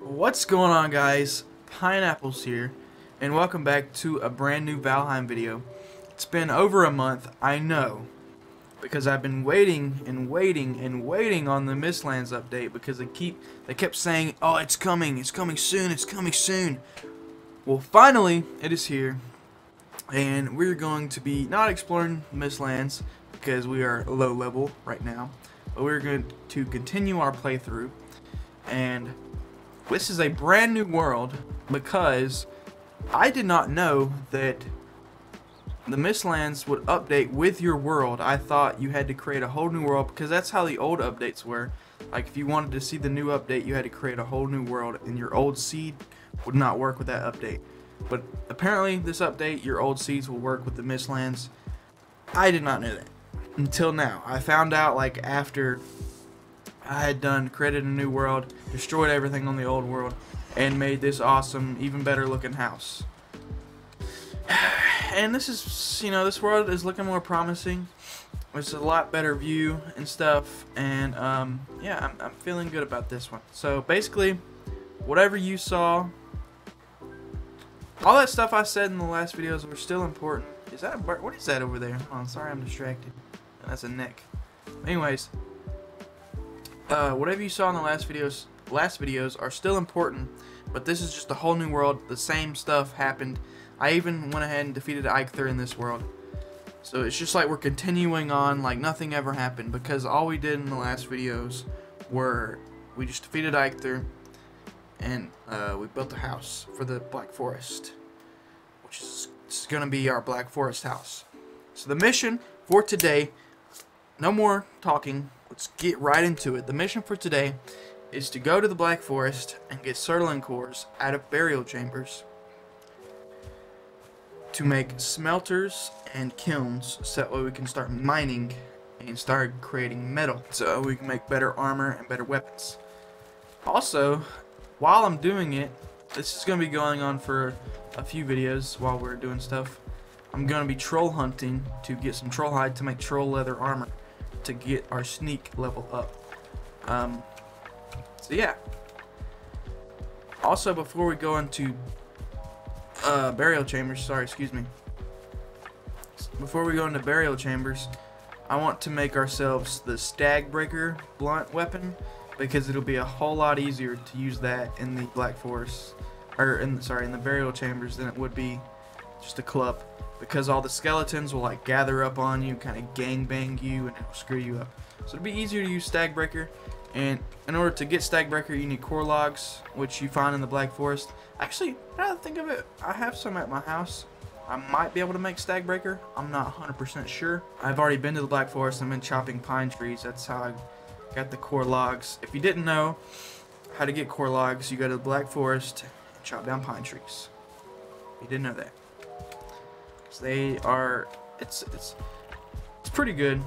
What's going on guys? Pineapplez here and welcome back to a brand new Valheim video. It's been over a month, I know, because I've been waiting and waiting and waiting on the Mistlands update because they keep they kept saying, "Oh, it's coming, it's coming soon, it's coming soon." Well, finally, it is here. And we're going to be not exploring Mistlands because we are low level right now, but we're going to continue our playthrough and this is a brand new world because I did not know that the Mistlands would update with your world. I thought you had to create a whole new world because that's how the old updates were. Like if you wanted to see the new update, you had to create a whole new world and your old seed would not work with that update. But apparently this update, your old seeds will work with the Mistlands. I did not know that until now. I found out like after I had done, created a new world, destroyed everything on the old world, and made this awesome, even better looking house. And this is, you know, this world is looking more promising. It's a lot better view and stuff, and um, yeah, I'm, I'm feeling good about this one. So basically, whatever you saw, all that stuff I said in the last videos were still important. Is that a bird? What is that over there? Oh, sorry, I'm distracted. That's a neck. Anyways, uh, whatever you saw in the last videos, last videos are still important, but this is just a whole new world. The same stuff happened. I even went ahead and defeated Eikthyr in this world. So it's just like we're continuing on like nothing ever happened because all we did in the last videos were we just defeated Eikthyr and uh, we built a house for the Black Forest, which is, is going to be our Black Forest house. So the mission for today, no more talking, let's get right into it. The mission for today is to go to the Black Forest and get Surtling cores out of burial chambers to make smelters and kilns so that way we can start mining and start creating metal so we can make better armor and better weapons. Also, while I'm doing it, this is going to be going on for a few videos while we're doing stuff. I'm going to be troll hunting to get some troll hide to make troll leather armor to get our sneak level up. Um, so yeah. Also, before we go into uh, burial chambers, sorry, excuse me. Before we go into burial chambers, I want to make ourselves the Stagbreaker blunt weapon because it'll be a whole lot easier to use that in the Black Forest, or in sorry, in the burial chambers than it would be just a club because all the skeletons will like gather up on you, kind of gang bang you, and it'll screw you up. So it'll be easier to use Stagbreaker. And in order to get Stagbreaker, you need core logs, which you find in the Black Forest. Actually, now that I think of it, I have some at my house. I might be able to make Stagbreaker. I'm not 100% sure. I've already been to the Black Forest I've been chopping pine trees. That's how I got the core logs. If you didn't know how to get core logs, you go to the Black Forest and chop down pine trees. You didn't know that. They are, it's, it's, it's pretty good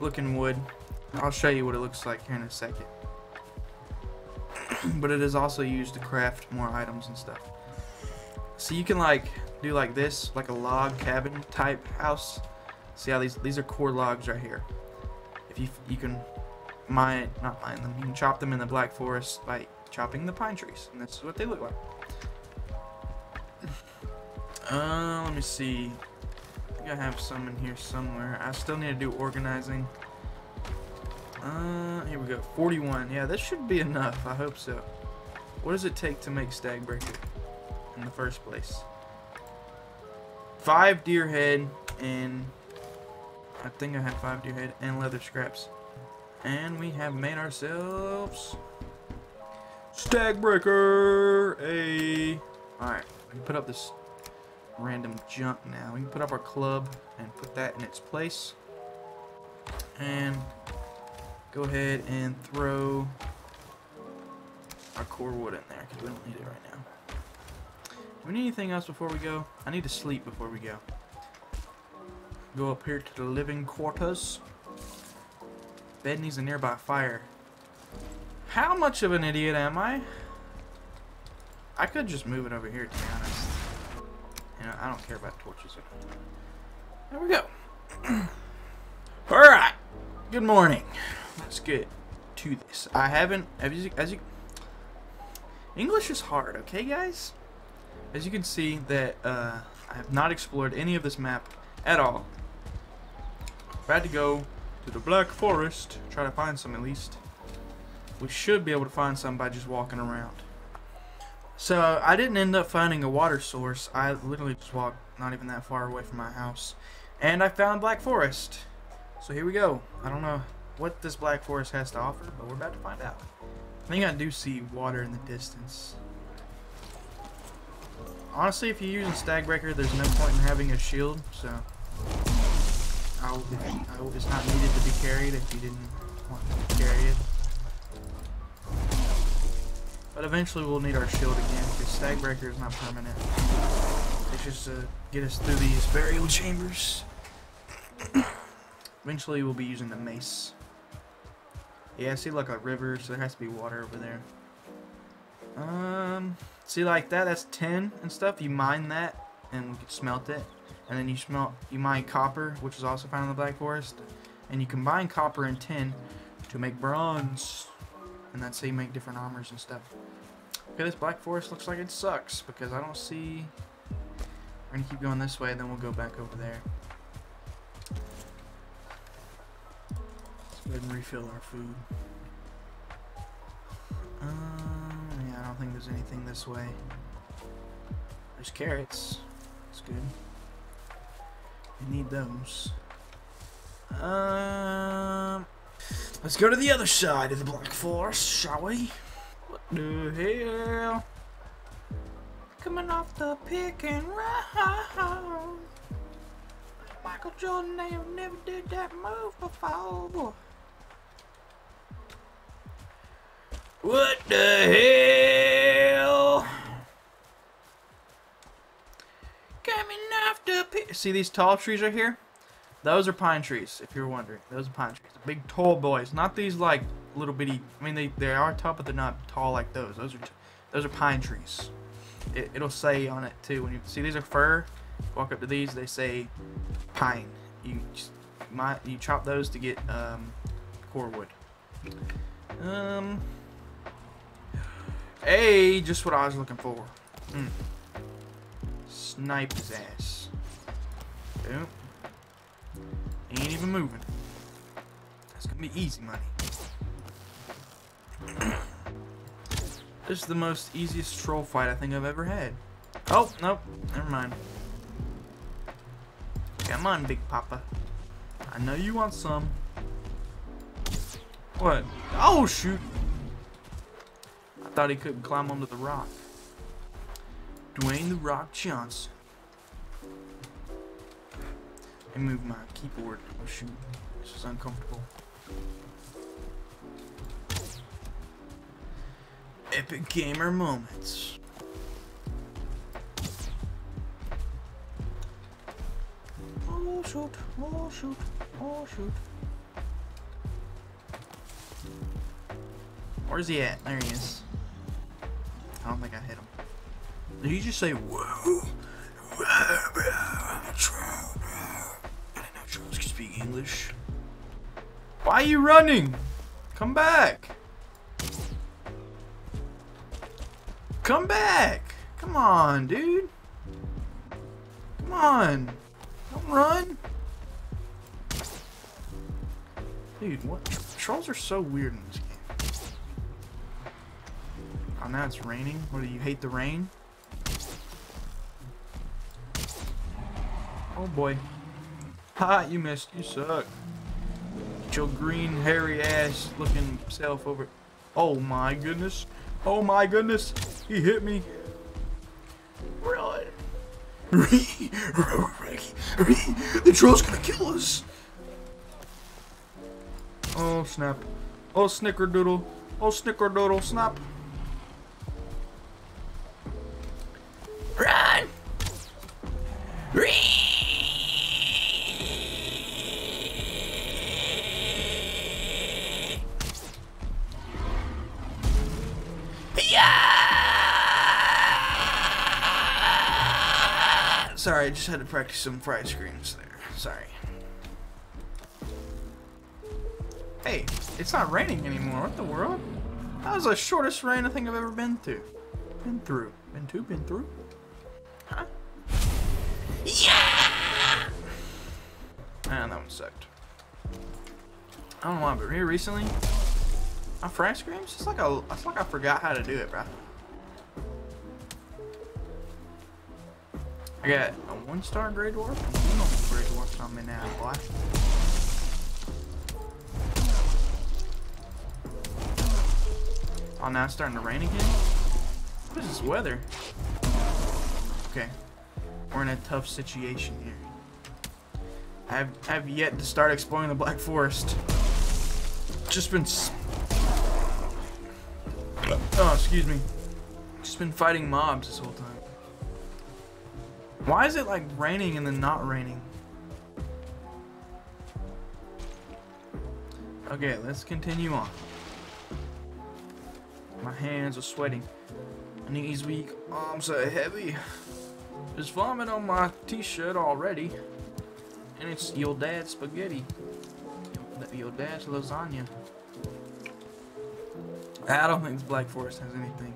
looking wood. I'll show you what it looks like here in a second. but it is also used to craft more items and stuff. So you can like do like this, like a log cabin type house. See how these these are core logs right here. If you you can mine not mine them, you can chop them in the black forest by chopping the pine trees, and that's what they look like. Uh, let me see. I think I have some in here somewhere. I still need to do organizing. Uh, here we go. 41. Yeah, this should be enough. I hope so. What does it take to make Stagbreaker in the first place? Five deer head and I think I had five deer head and leather scraps. And we have made ourselves Stagbreaker. A. Alright, we can put up this random junk now. We can put up our club and put that in its place. And go ahead and throw our core wood in there because we don't need it right now. Do we need anything else before we go? I need to sleep before we go. Go up here to the living quarters. Bed needs a nearby fire. How much of an idiot am I? I could just move it over here to. You know, I don't care about torches. There we go. Alright. Good morning. Let's get to this. I haven't, as you, as you, English is hard, okay, guys? As you can see, that uh, I have not explored any of this map at all. I had to go to the Black Forest, try to find some at least. We should be able to find some by just walking around. So I didn't end up finding a water source. I literally just walked not even that far away from my house. And I found Black Forest. So here we go. I don't know what this Black Forest has to offer, but we're about to find out. I think I do see water in the distance. Honestly, if you're using Stagbreaker, there's no point in having a shield, so I'll, I'll, it's not needed to be carried if you didn't want to carry it. But eventually we'll need our shield again, because Stagbreaker is not permanent. It's just to get us through these burial chambers. eventually we'll be using the mace. Yeah, I see like a river, so there has to be water over there. Um, see like that, that's tin and stuff. You mine that, and we can smelt it. And then you smelt, you mine copper, which is also found in the Black Forest. And you combine copper and tin to make bronze. And that's how you make different armors and stuff. Okay, this Black Forest looks like it sucks, because I don't see... We're gonna keep going this way, then we'll go back over there. Let's go ahead and refill our food. Um, yeah, I don't think there's anything this way. There's carrots. That's good. We need those. Um, let's go to the other side of the Black Forest, shall we? The hell? Coming off the pick and roll. Michael Jordan, have never did that move before. What the hell? Coming off the pick. See these tall trees right here? Those are pine trees, if you're wondering. Those are pine trees. The big tall boys. Not these like little bitty. I mean, they, they are tall, but they're not tall like those. Those are those are pine trees. It, it'll say on it too. When you see these are fir, walk up to these, they say pine. You might you chop those to get um, core wood. Um. Hey, just what I was looking for. Mm. Snipe his ass. Nope. Ain't even moving. That's gonna be easy money. This is the most easiest troll fight I think I've ever had. Oh, nope. Never mind. Come on, Big Papa. I know you want some. What? Oh, shoot. I thought he couldn't climb onto the rock. Dwayne the Rock Johnson. I moved my keyboard. Oh shoot, this is uncomfortable. Epic gamer moments. Oh shoot, oh shoot, oh shoot. Where's he at? There he is. I don't think I hit him. Did you just say whoa? Whoa, I didn't know trolls could speak English. Why are you running? Come back. Come back. Come on, dude. Come on. Don't run. Dude, what? Trolls are so weird in this game. Oh, now it's raining. What, do you hate the rain? Oh boy. Ha, you missed. You suck. Get your green, hairy ass looking self over. Oh my goodness. Oh my goodness. He hit me. Run. the troll's gonna kill us. Oh snap. Oh snickerdoodle. Oh snickerdoodle snap. Just had to practice some fry screams there. Sorry. Hey, it's not raining anymore. What the world? That was the shortest rain I think I've ever been through. Been through. Been two, been through. Huh? Yeah! And that one sucked. I don't know why, but here recently, my fry screams, it's like a, it's like I forgot how to do it, bro. I got a one star Grey Dwarf and one Grey Dwarf on me now, boy. Oh, now it's starting to rain again? What is this weather? Okay. We're in a tough situation here. I have, I have yet to start exploring the Black Forest. Just been... Oh, excuse me. Just been fighting mobs this whole time. Why is it like raining and then not raining? Okay, let's continue on. My hands are sweating. Knees weak. Arms are heavy. There's vomit on my t-shirt already. And it's your dad's spaghetti. Your dad's lasagna. I don't think Black Forest has anything.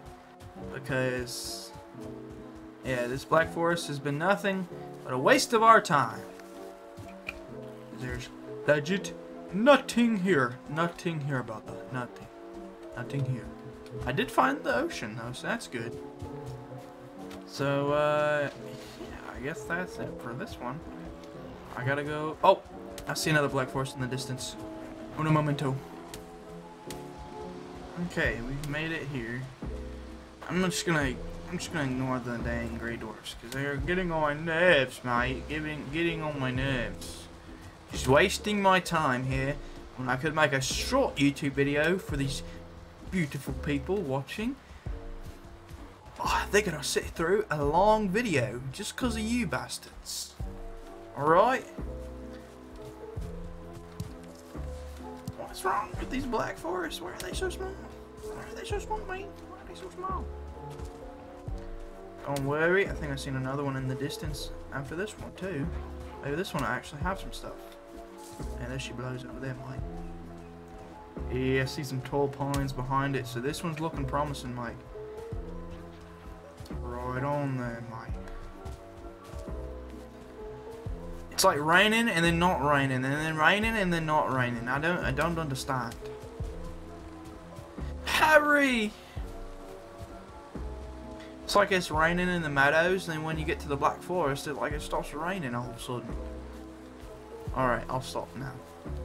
Because... Yeah, this Black Forest has been nothing but a waste of our time. There's legit nothing here. Nothing here about that. Nothing. Nothing here. I did find the ocean though, so that's good. So, uh, yeah, I guess that's it for this one. I gotta go. Oh, I see another black forest in the distance. Uno momento. Okay, we've made it here. I'm just gonna, I'm just gonna ignore the dang gray dwarfs because they're getting on my nerves, mate. Getting, getting on my nerves. Just wasting my time here when I could make a short YouTube video for these beautiful people watching. Oh, they're gonna sit through a long video just because of you bastards. Alright? What's wrong with these black forests? Why are they so small? Why are they so small, mate? Why are they so small? Don't worry, I think I've seen another one in the distance And for this one too. Maybe this one will actually have some stuff. And there she blows over there, Mike. Yeah, I see some tall pines behind it, so this one's looking promising, Mike. Right on there, Mike. It's like raining and then not raining, and then raining and then not raining. I don't, I don't understand. Harry! It's like it's raining in the meadows, and then when you get to the Black Forest, it like it stops raining all of a sudden. Alright, I'll stop now.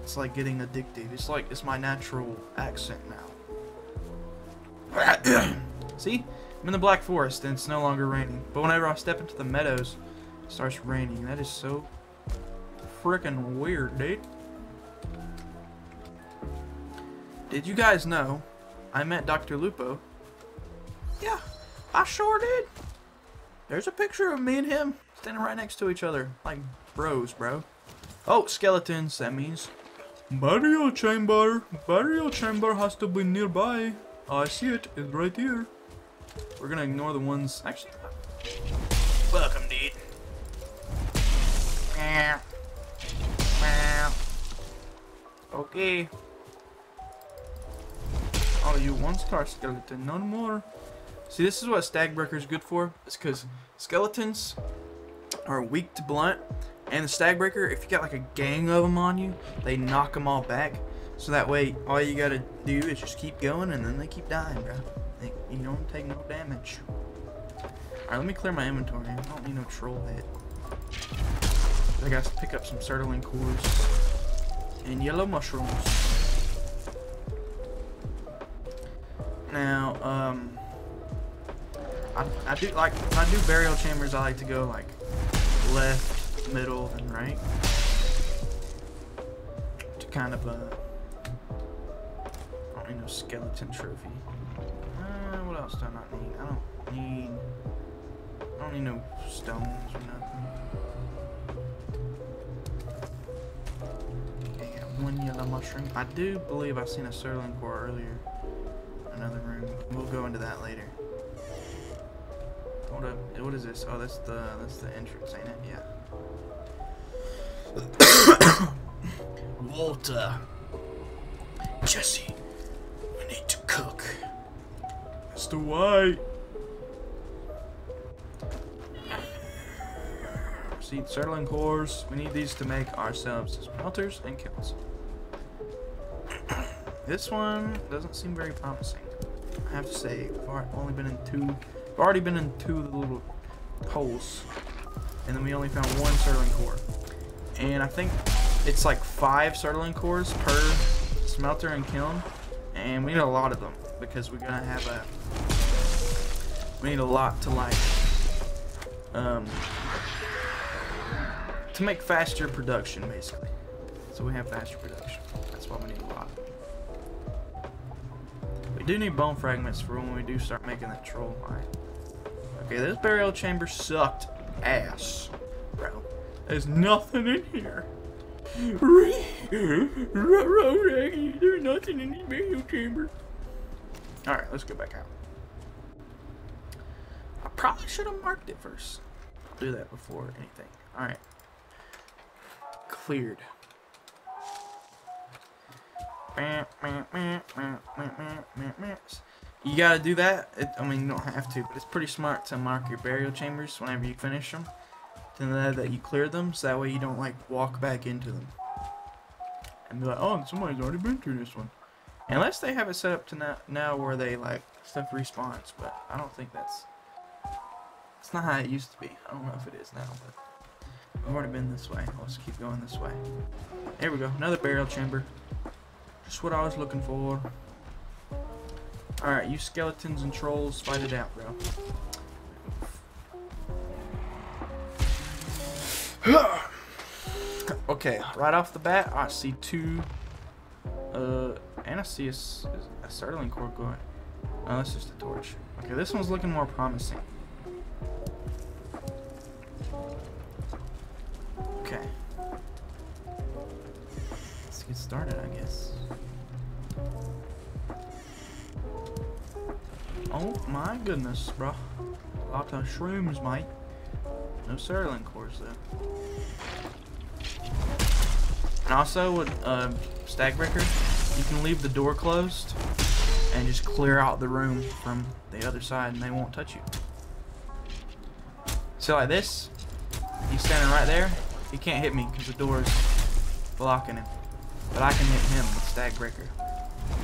It's like getting addictive. It's like it's my natural accent now. See? I'm in the Black Forest and it's no longer raining. But whenever I step into the meadows, it starts raining. That is so freaking weird, dude. Did you guys know I met Dr. Lupo? Yeah, I sure did. There's a picture of me and him standing right next to each other. Like bros, bro. Oh, skeletons. That means burial chamber. Burial chamber has to be nearby. Oh, I see it. It's right here. We're gonna ignore the ones. Actually, welcome, dude. Okay. Oh, you one star skeleton, none more. See, this is what Stagbreaker is good for. It's because skeletons are weak to blunt, and the Stagbreaker, if you got like a gang of them on you, they knock them all back. So that way, all you gotta do is just keep going, and then they keep dying, bro. They, you don't take no damage. Alright, let me clear my inventory. I don't need no troll hit. I gotta pick up some Surtling cores and yellow mushrooms. Now, um, I, I do like, when I do burial chambers, I like to go like left middle and right to kind of uh I don't no skeleton trophy. Uh, what else do I not need? I don't need I don't need no stones or nothing. Okay, one yellow mushroom. I do believe I've seen a Surtling core earlier. Another room. We'll go into that later. Hold up. What is this? Oh, that's the that's the entrance, ain't it? Yeah. Walter. Jesse. I need to cook. Mr. White. Seed Surtling cores. We need these to make ourselves smelters and kilns. this one doesn't seem very promising. I have to say, I've only been in two I've already been in two of the little holes, and then we only found one Surtling core. And I think it's like five Surtling cores per smelter and kiln, and we need a lot of them because we're gonna have a. We need a lot to like. Um, to make faster production, basically. So we have faster production. That's why we need a lot. We do need bone fragments for when we do start making that troll line. Okay, this burial chamber sucked ass, bro. There's nothing in here. There's nothing in this burial chamber. Alright, let's go back out. I probably should have marked it first. Do that before anything. Alright. Cleared. You gotta do that. It, I mean, you don't have to, but it's pretty smart to mark your burial chambers whenever you finish them. To know that you cleared them, so that way you don't like walk back into them. And be like, oh, somebody's already been through this one. Unless they have it set up to now, now where they like stuff respawns, but I don't think that's. It's not how it used to be. I don't know if it is now, but I've already been this way. Let's keep going this way. There we go. Another burial chamber. Just what I was looking for. Alright, you skeletons and trolls, fight it out, bro. okay, right off the bat, I see two, uh, and I see a, a Surtling core going. Oh, that's just a torch. Okay, this one's looking more promising. Okay. Let's get started, I guess. My goodness, bro. A lot of shrooms, mate. No Surtling cores, though. And also, with uh, Stagbreaker, you can leave the door closed and just clear out the room from the other side and they won't touch you. So like this, he's standing right there, he can't hit me because the door is blocking him. But I can hit him with Stagbreaker.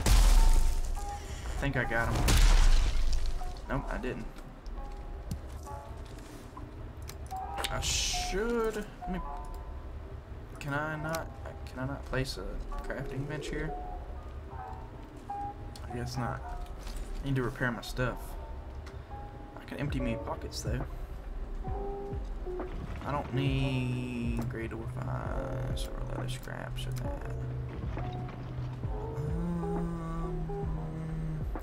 I think I got him. Nope, I didn't. I should. Let me. Can I not? Can I not place a crafting bench here? I guess not. I need to repair my stuff. I can empty me pockets though. I don't need Grey Dwarf eyes or leather scraps or that. Um,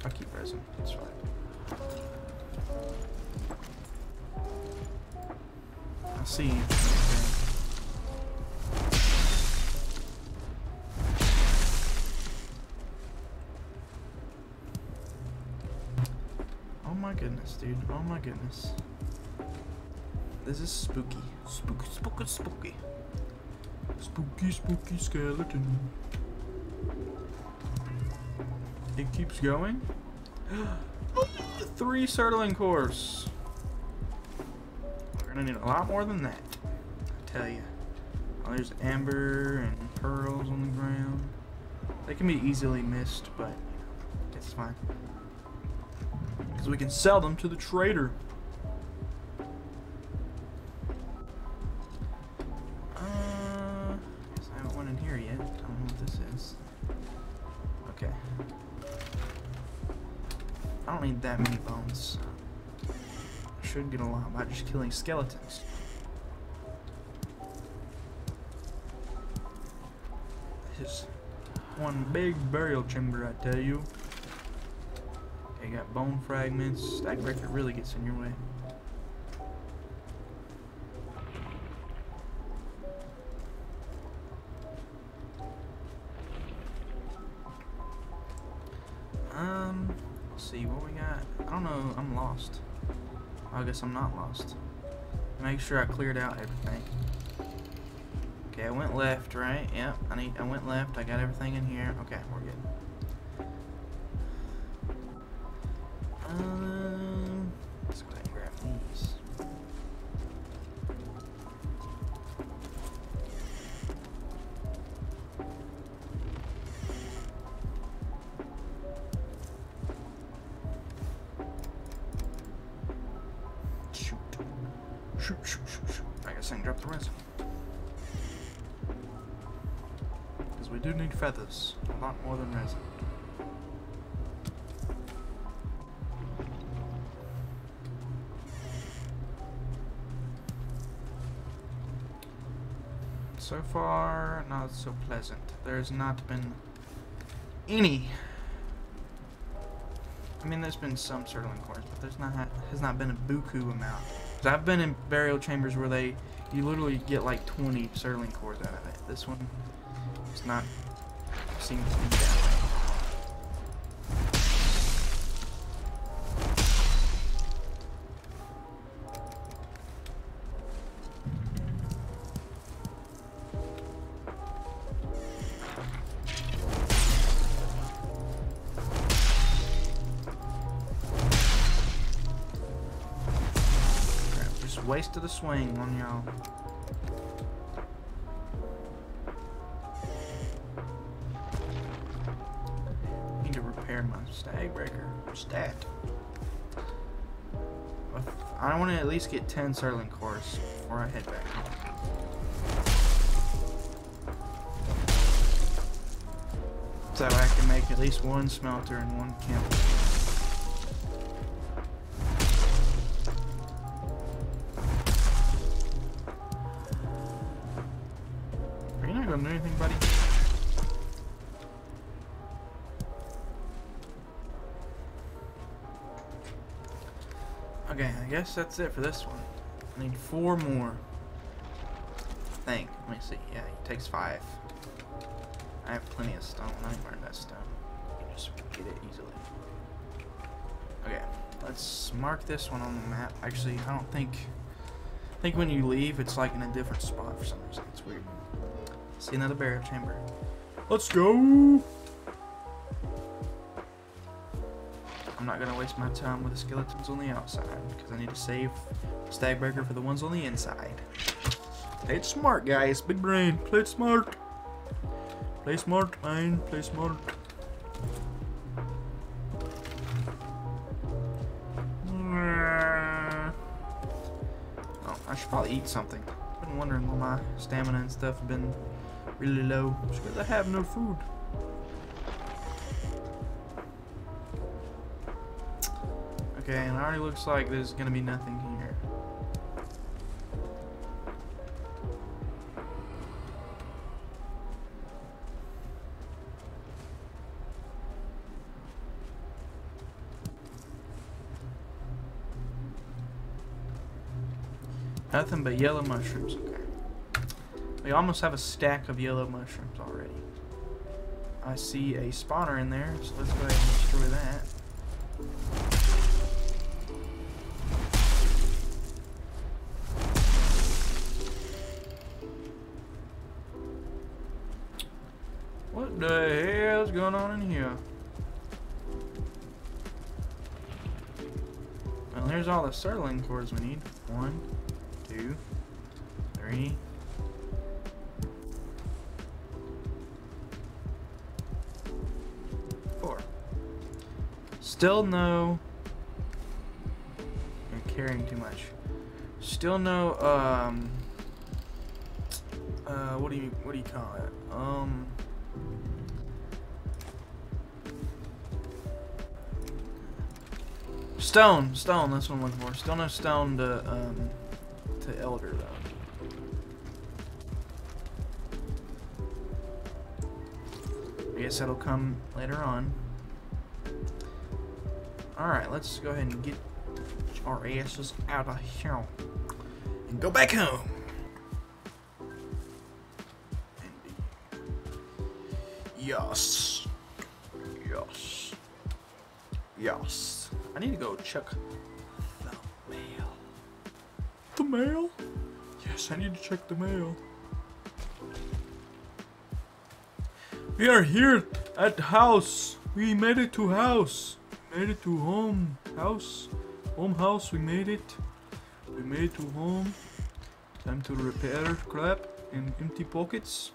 I'll keep resin. It's fine. I see. you. Oh my goodness, dude. Oh my goodness. This is spooky. Spooky, spooky, spooky. Spooky, spooky skeleton. It keeps going. Three Surtling cores. We're gonna need a lot more than that. I tell you. Oh, there's amber and pearls on the ground. They can be easily missed, but it's fine. Because we can sell them to the trader. Just killing skeletons. This is one big burial chamber, I tell you. They got bone fragments. Stagbreaker really gets in your way. I'm not lost. Make sure I cleared out everything. Okay, I went left, right? Yep, I need. I went left. I got everything in here. Okay, we're good. Shoot, shoot, shoot, shoot. I guess I can drop the resin. Because we do need feathers. A lot more than resin. So far, not so pleasant. There's not been any. I mean, there's been some Surtling cores, but there's not has not been a buku amount. Cause I've been in burial chambers where they you literally get like 20 Surtling cores out of it. This one, it's not seems to be waste of the swing on y'all. Need to repair my Stagbreaker. Stat. I want to at least get 10 Surtling cores before I head back home. So I can make at least one smelter and one camp. Guess that's it for this one. I need four more. I think. Let me see. Yeah, it takes five. I have plenty of stone. I ain't burned that stone. You can just get it easily. Okay, let's mark this one on the map. Actually, I don't think... I think when you leave, it's like in a different spot for some reason. It's weird. See another burial chamber. Let's go! I'm not gonna waste my time with the skeletons on the outside because I need to save Stagbreaker for the ones on the inside. Play it smart, guys. Big brain. Play it smart. Play smart, man. Play smart. Oh, I should probably eat something. I've been wondering why my stamina and stuff have been really low. Just because I have no food. Okay, and it already looks like there's gonna be nothing here. Nothing but yellow mushrooms. Okay. We almost have a stack of yellow mushrooms already. I see a spawner in there, so let's go ahead and destroy that. Surtling cores we need. One, two, three, Still no... You're carrying too much. Still no, um... Uh, what do you, what do you call it? Um... Stone, stone, that's what I'm looking for. Still no stone to, um, to Elder, though. I guess that'll come later on. Alright, let's go ahead and get our asses out of here. And go back home. Yes. Yes. Yes. I need to go check the mail. The mail? Yes, I need to check the mail. We are here at house. We made it to house made it to home house. Home house, we made it. We made it to home. Time to repair crap in empty pockets.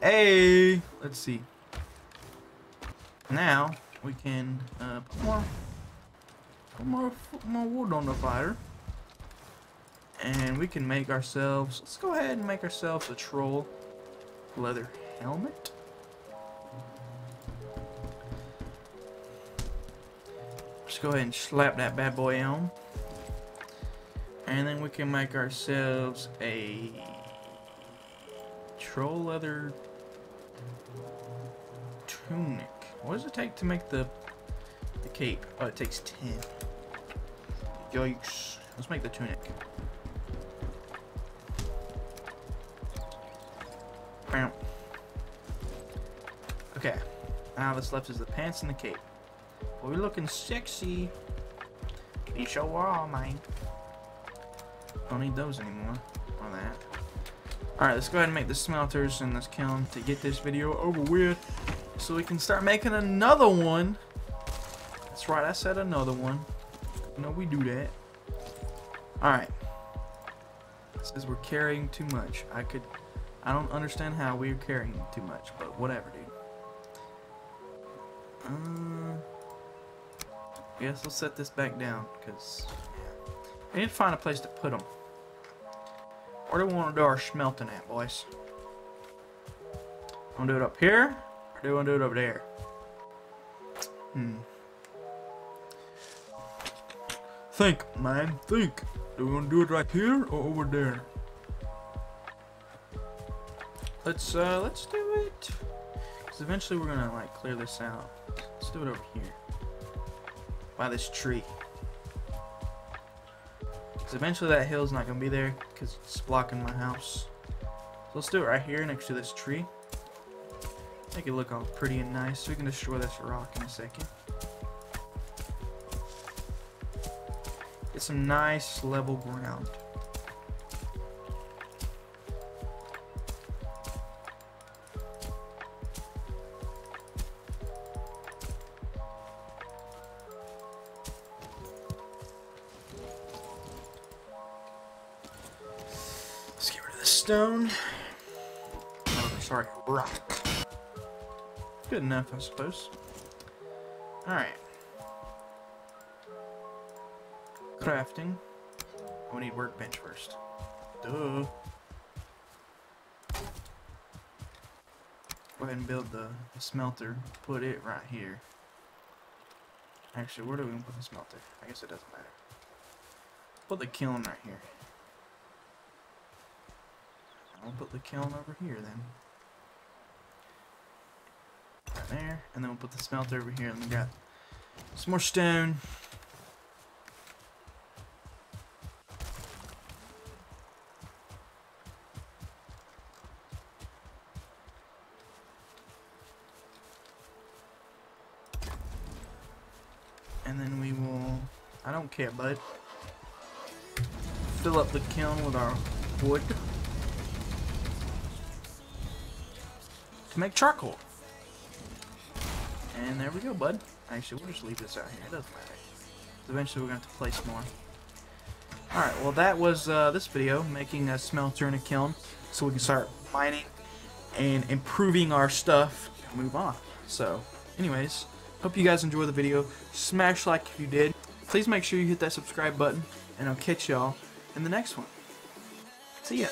Hey! Let's see. Now, we can uh, put more Put more, more wood on the fire. And we can make ourselves, let's go ahead and make ourselves a troll leather helmet. Let's go ahead and slap that bad boy on. And then we can make ourselves a troll leather tunic. What does it take to make the the cape? Oh, it takes 10. Yikes. Let's make the tunic. Okay. Now this left is the pants and the cape. We're looking sexy. You show all, man. Don't need those anymore. Or that. Alright, let's go ahead and make the smelters and this kiln to get this video over with. So we can start making another one. That's right, I said another one. No, we do that. Alright. Says we're carrying too much. I could... I don't understand how we're carrying too much, but whatever, dude. Uh, guess we'll set this back down, because... We need to find a place to put them. Where do we want to do our smelting at, boys? Want to do it up here? Or do we want to do it over there? Hmm. Think, man. Think. Do we want to do it right here or over there? Let's, uh, let's do it. Because eventually we're going to, like, clear this out. Let's do it over here. By this tree. Because eventually that hill's not going to be there because it's blocking my house. So let's do it right here next to this tree. Make it look all pretty and nice. We can destroy this rock in a second. Get some nice level ground. stone. Oh, sorry, rock. Good enough, I suppose. Alright. Crafting. We need workbench first. Duh. Go ahead and build the, the smelter. Put it right here. Actually, where do we put the smelter? I guess it doesn't matter. Put the kiln right here. I'll put the kiln over here then. Right there, and then we'll put the smelter over here, and we got some more stone. And then we will, I don't care, bud. Fill up the kiln with our wood. to make charcoal. And there we go, bud. Actually, we'll just leave this out here. It doesn't matter. Eventually, we're going to have to place more. Alright, well that was uh, this video, making a smelter and a kiln, so we can start mining and improving our stuff and move on. So, anyways, hope you guys enjoyed the video. Smash like if you did. Please make sure you hit that subscribe button, and I'll catch y'all in the next one. See ya.